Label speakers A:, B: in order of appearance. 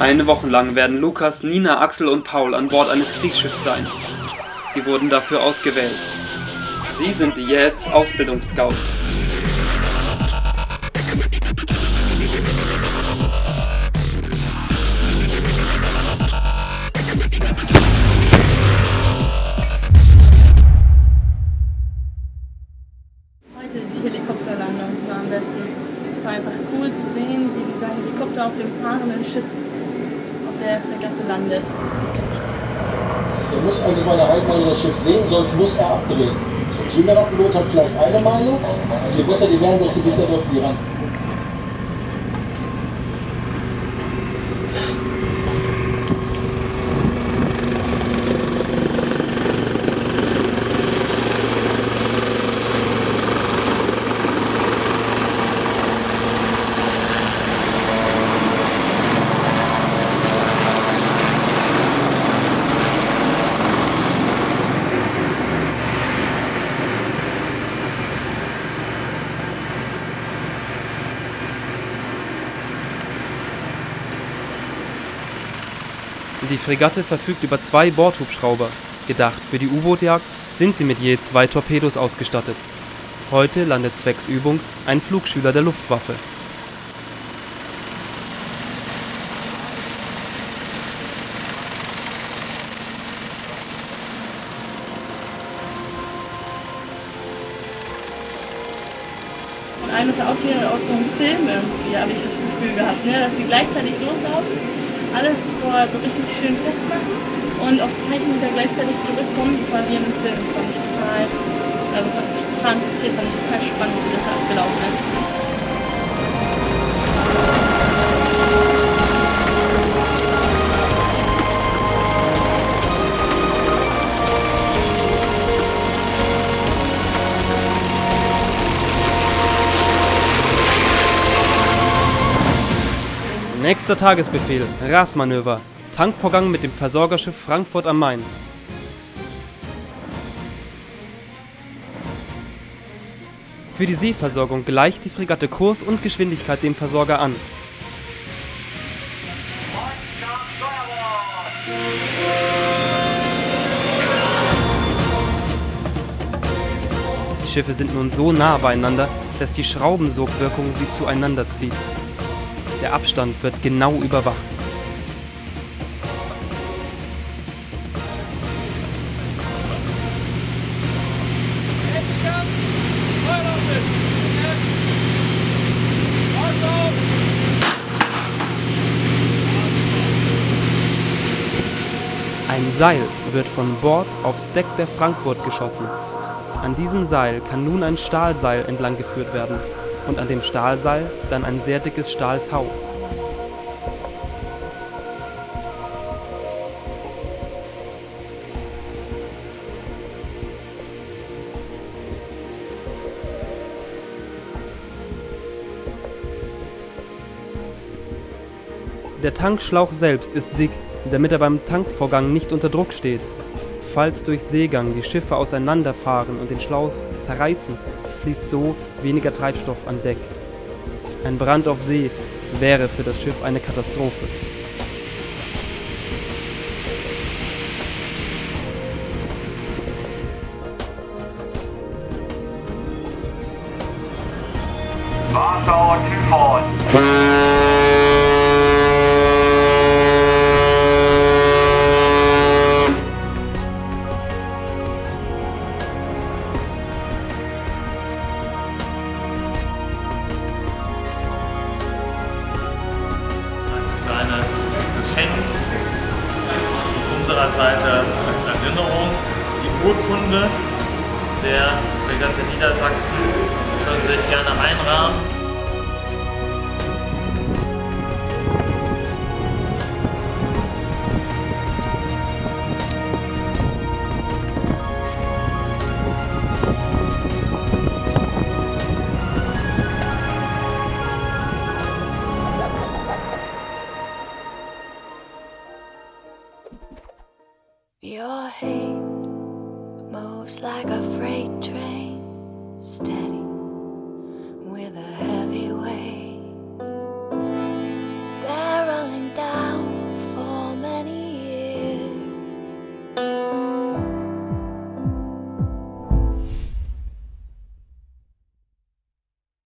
A: Eine Woche lang werden Lukas, Nina, Axel und Paul an Bord eines Kriegsschiffs sein. Sie wurden dafür ausgewählt. Sie sind jetzt Ausbildungsscouts.
B: Heute die Helikopterlandung war am besten. Es war einfach cool zu sehen, wie dieser Helikopter auf dem fahrenden Schiff der Fregatte landet.
C: Er muss also bei der Halbmeile das Schiff sehen, sonst muss er abdrehen. Ein jüngerer Pilot hat vielleicht eine Meile. Je besser die werden, desto dichter dürfen die ran.
A: Die Fregatte verfügt über zwei Bordhubschrauber. Gedacht für die U-Boot-Jagd sind sie mit je zwei Torpedos ausgestattet. Heute landet zwecks Übung ein Flugschüler der Luftwaffe.
B: Sah aus wie aus so einem Film irgendwie, habe ich das Gefühl gehabt, ne? dass sie gleichzeitig loslaufen, alles dort richtig schön festmachen und auf Zeichen wieder gleichzeitig zurückkommen. Das war wie einem Film. Das fand ich total, also das hat mich total interessiert, fand ich total spannend, wie das abgelaufen ist.
A: Nächster Tagesbefehl: Rasmanöver. Tankvorgang mit dem Versorgerschiff Frankfurt am Main. Für die Seeversorgung gleicht die Fregatte Kurs und Geschwindigkeit dem Versorger an. Die Schiffe sind nun so nah beieinander, dass die Schraubensogwirkung sie zueinander zieht. Der Abstand wird genau überwacht. Ein Seil wird von Bord aufs Deck der Frankfurt geschossen. An diesem Seil kann nun ein Stahlseil entlang geführt werden und an dem Stahlseil dann ein sehr dickes Stahltau. Der Tankschlauch selbst ist dick, damit er beim Tankvorgang nicht unter Druck steht. Falls durch Seegang die Schiffe auseinanderfahren und den Schlauch zerreißen, fließt so weniger Treibstoff an Deck. Ein Brand auf See wäre für das Schiff eine Katastrophe.
D: Warschauer Typhon.
E: Unserer Seite als Erinnerung die Urkunde der Fregatte Niedersachsen. Können Sie sich gerne einrahmen.
F: Moves like a freight train, steady